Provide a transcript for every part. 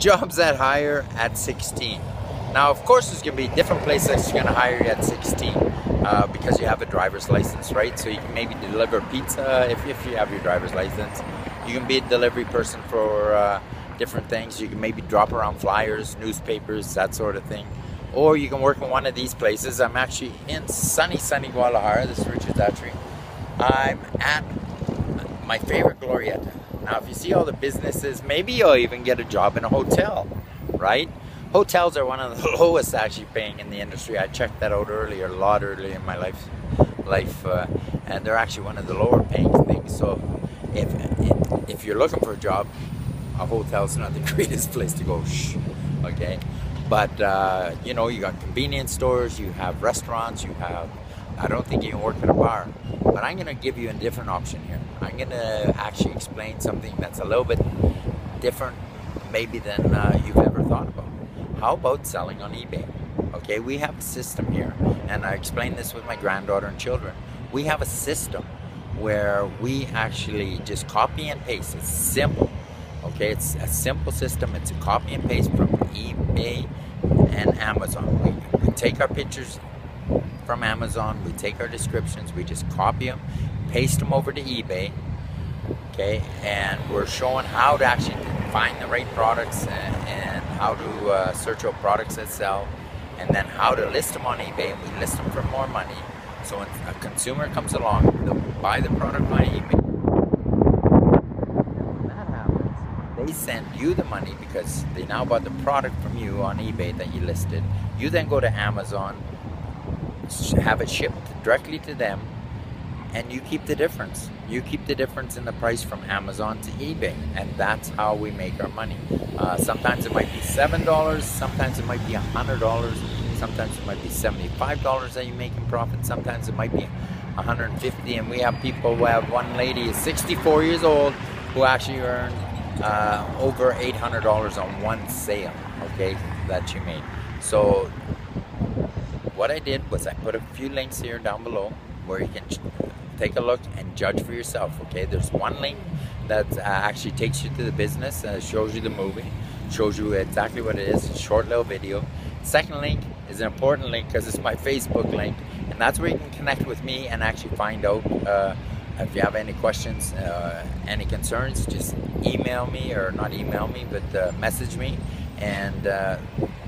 jobs that hire at 16. Now, of course, there's going to be different places that's going to hire you at 16 uh, because you have a driver's license, right? So you can maybe deliver pizza if, if you have your driver's license. You can be a delivery person for uh, different things. You can maybe drop around flyers, newspapers, that sort of thing. Or you can work in one of these places. I'm actually in sunny, sunny Guadalajara. This is Richard Szachury. I'm at my favorite Glorieta. Now, if you see all the businesses, maybe you'll even get a job in a hotel, right? Hotels are one of the lowest actually paying in the industry. I checked that out earlier, a lot earlier in my life, life, uh, and they're actually one of the lower paying things. So, if if you're looking for a job, a hotel's not the greatest place to go. Shh, okay, but uh, you know you got convenience stores, you have restaurants, you have. I don't think you can work in a bar, but I'm going to give you a different option here. I'm going to actually explain something that's a little bit different, maybe than uh, you've ever thought about. How about selling on eBay? Okay, we have a system here, and I explained this with my granddaughter and children. We have a system where we actually just copy and paste. It's simple. Okay, it's a simple system. It's a copy and paste from eBay and Amazon. We, we take our pictures from Amazon, we take our descriptions, we just copy them, paste them over to eBay, okay, and we're showing how to actually find the right products and, and how to uh, search out products that sell, and then how to list them on eBay. We list them for more money. So when a consumer comes along, they'll buy the product on eBay. When that happens, they send you the money because they now bought the product from you on eBay that you listed. You then go to Amazon, have it shipped directly to them, and you keep the difference. You keep the difference in the price from Amazon to eBay, and that's how we make our money. Uh, sometimes it might be seven dollars, sometimes it might be a hundred dollars, sometimes it might be seventy-five dollars that you make in profit, sometimes it might be 150. And we have people. We have one lady is 64 years old who actually earned uh, over $800 on one sale. Okay, that she made. So what I did was I put a few links here down below where you can take a look and judge for yourself. Okay, there's one link that uh, actually takes you to the business and shows you the movie, shows you exactly what it is, short little video. Second link is an important link because it's my Facebook link, and that's where you can connect with me and actually find out uh, if you have any questions, uh, any concerns. Just email me or not email me, but uh, message me, and uh,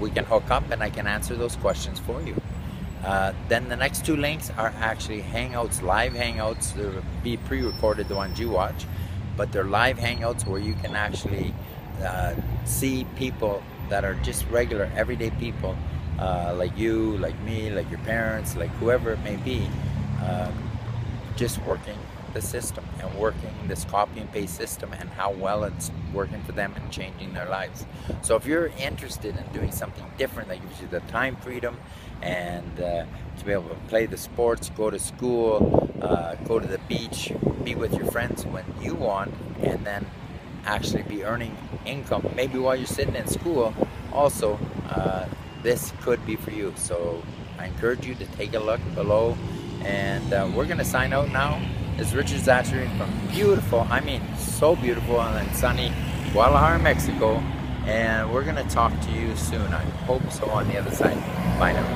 we can hook up and I can answer those questions for you. Uh, then the next two links are actually Hangouts, live Hangouts. They'll be pre-recorded, the ones you watch, but they're live Hangouts where you can actually uh, see people that are just regular, everyday people, uh, like you, like me, like your parents, like whoever it may be, uh, just working the system and working this copy and paste system and how well it's working for them and changing their lives. So if you're interested in doing something different that gives you the time freedom and uh, to be able to play the sports, go to school, uh, go to the beach, be with your friends when you want, and then actually be earning income, maybe while you're sitting in school, also, uh, this could be for you. So I encourage you to take a look below and uh, we're gonna sign out now is Richard Szachury from beautiful, I mean so beautiful and sunny Guadalajara, Mexico. And we're to talk to you soon. I hope so on the other side. Bye now.